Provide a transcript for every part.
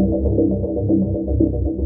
フフフフ。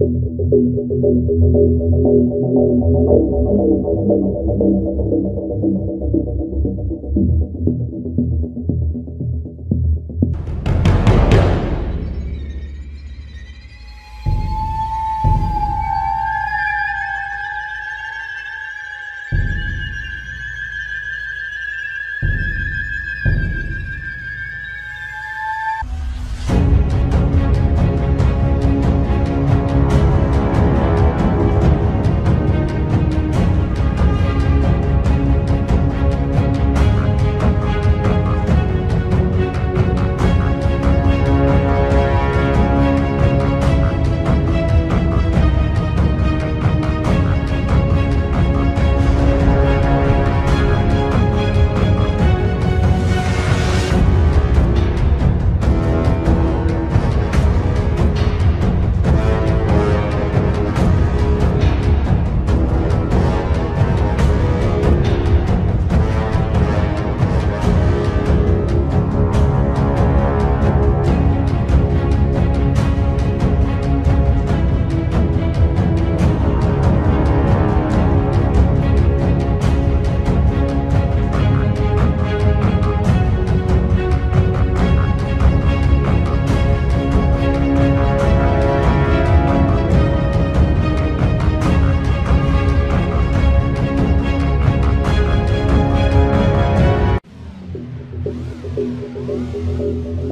Thank you. Música